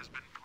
has been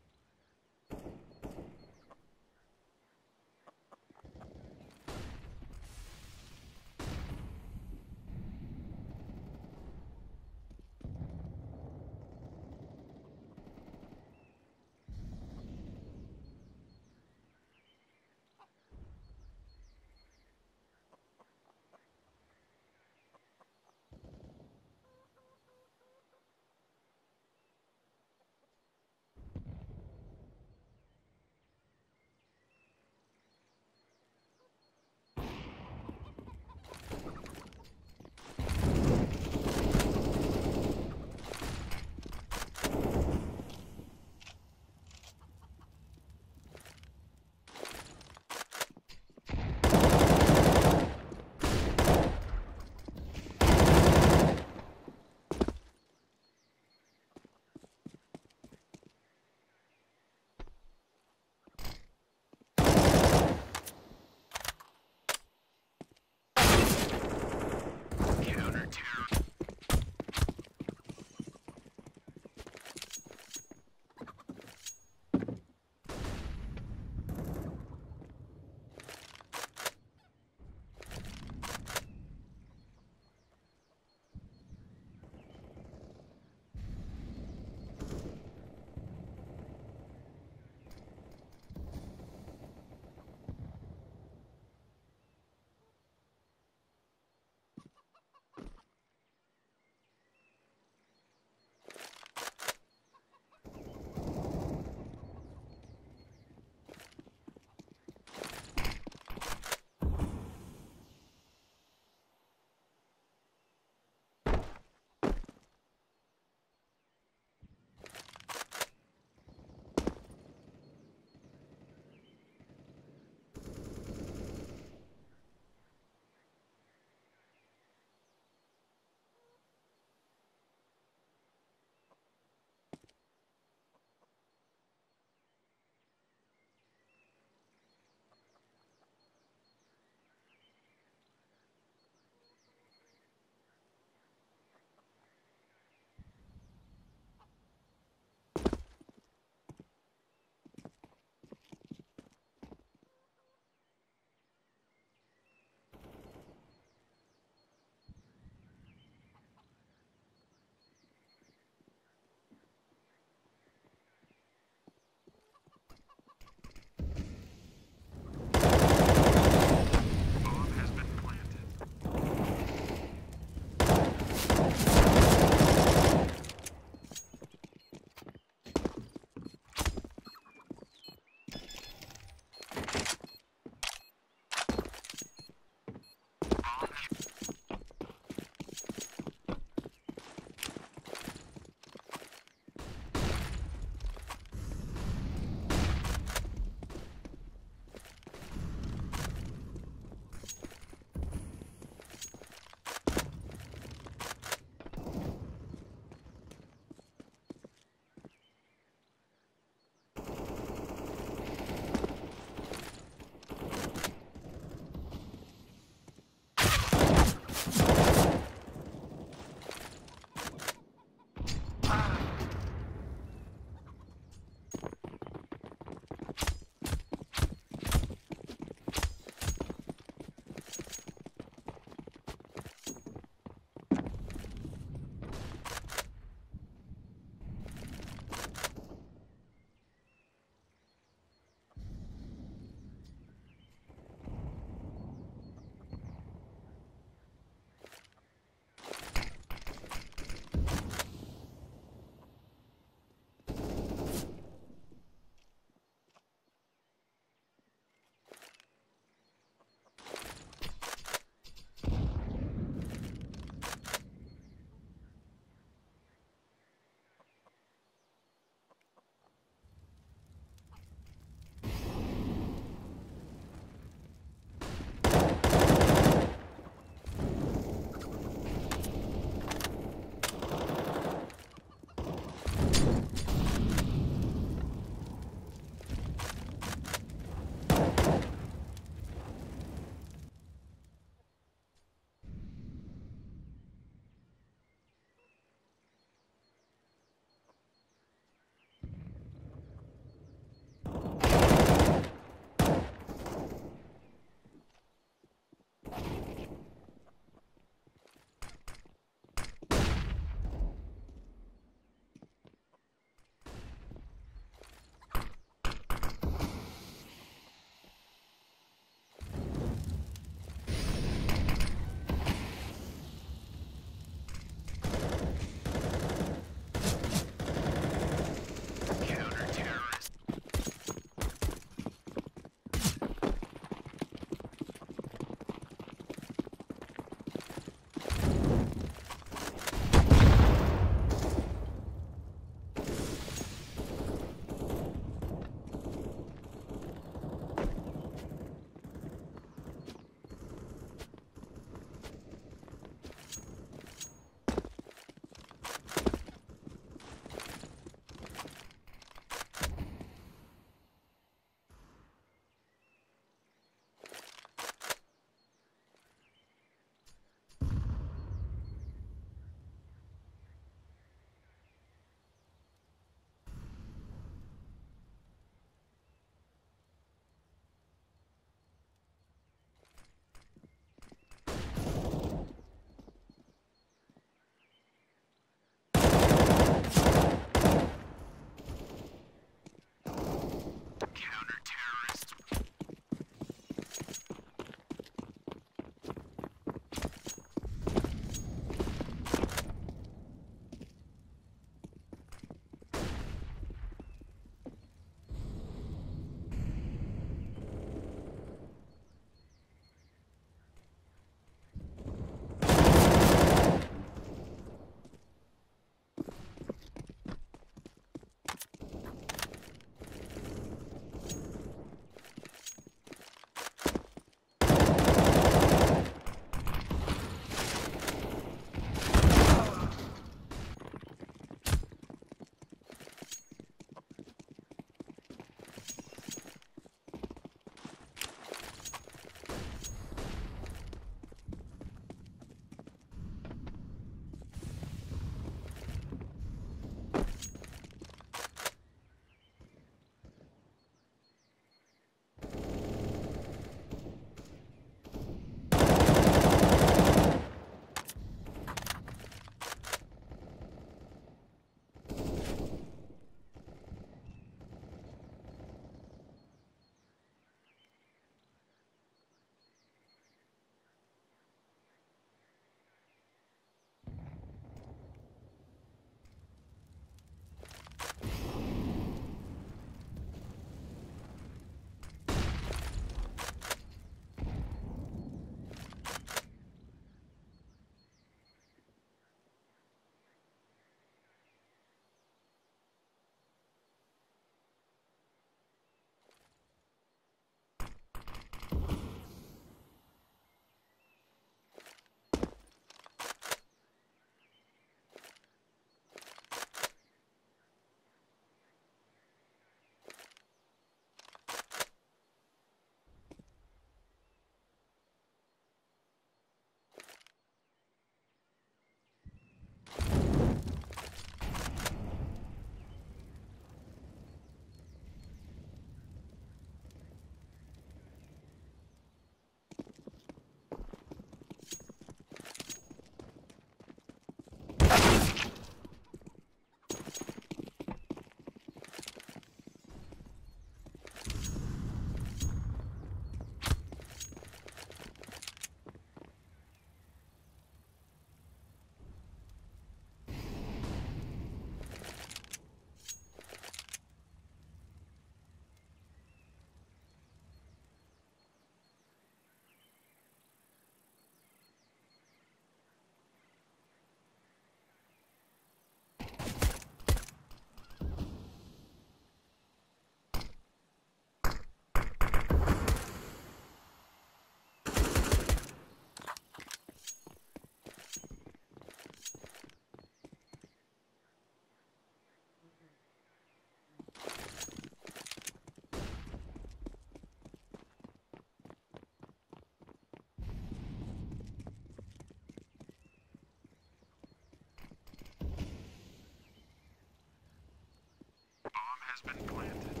has been planted.